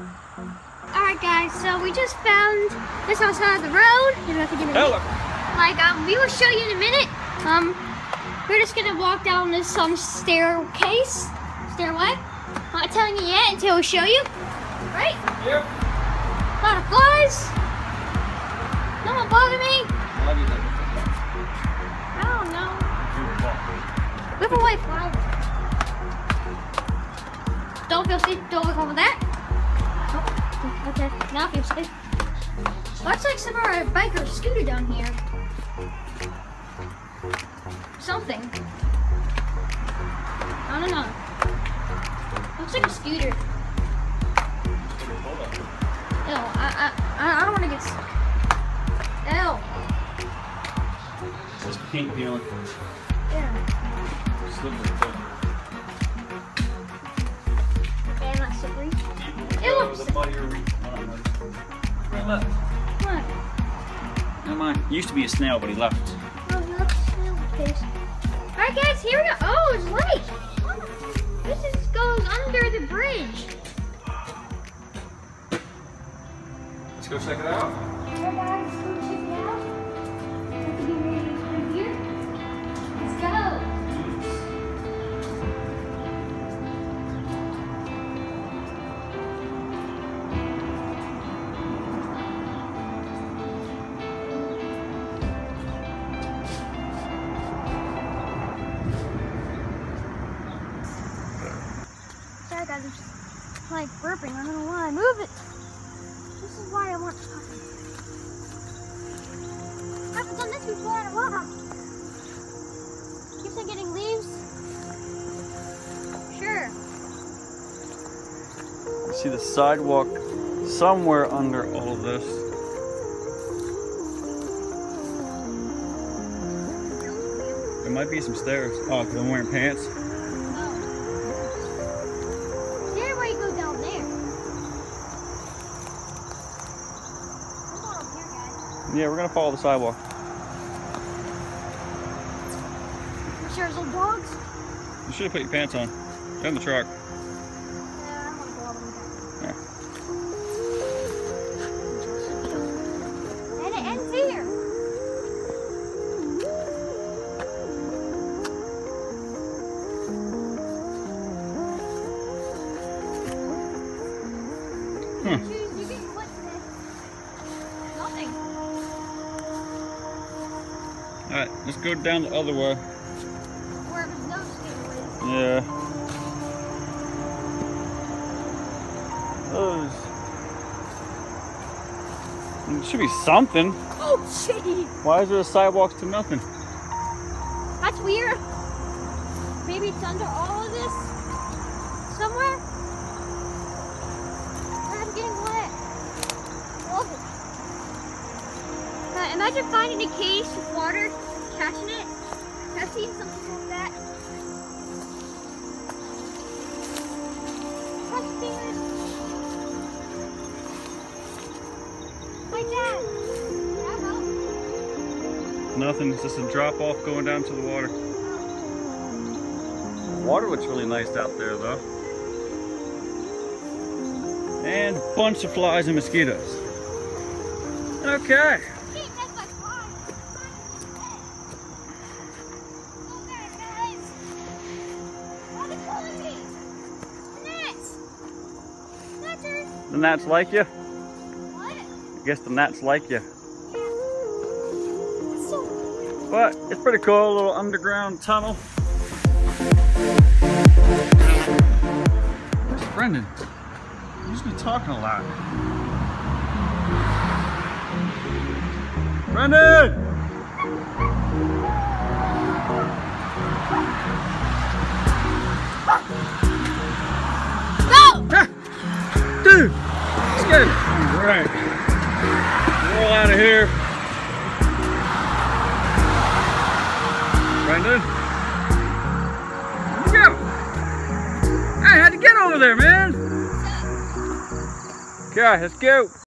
Alright guys, so we just found this outside of the road. You know, give Hello. Like um, we will show you in a minute. Um, we're just gonna walk down this um staircase, stairway. Not telling you yet until we show you. Right? Yep. A lot of flies. No one bother me. I don't know. Whip away fly. Don't feel safe. Don't look over that. Okay. Now I feel safe. Looks like some of our biker scooter down here. Something. I don't know. Looks like a scooter. Ew, I, I, I don't want to get stuck. Ew. Just paint peeling. Yeah. Slippery too. Okay, not slippery. It looks- Left. What? Never mind. He used to be a snail, but he left. Oh, that's snail case. Alright guys, here we go. Oh, like burping. I don't know why. Move it. This is why I want to talk. I haven't done this before in a while. Keeps on getting leaves. Sure. You see the sidewalk somewhere under all this. There might be some stairs. Oh, because I'm wearing pants. Yeah, we're gonna follow the sidewalk. Sure, there's little dogs. You should have put your pants on. They're in the truck. Yeah, Alright, let's go down the other way. Where there's no stairways. Yeah. Those. There should be something. Oh, gee. Why is there sidewalks to nothing? That's weird. Maybe it's under all of this somewhere. Uh, imagine finding a case with water, catching it. I've seen something like that. Like that. That? Nothing. It's just a drop off going down to the water. Water looks really nice out there though. And bunch of flies and mosquitoes. Okay. The gnats like you? What? I guess the gnats like you. So... But it's pretty cool, a little underground tunnel. Where's Brendan? He's been talking a lot. Brendan! Dude! Let's get it. All right. Roll out of here. Brendan. Let's go. I had to get over there, man. Okay, let's go.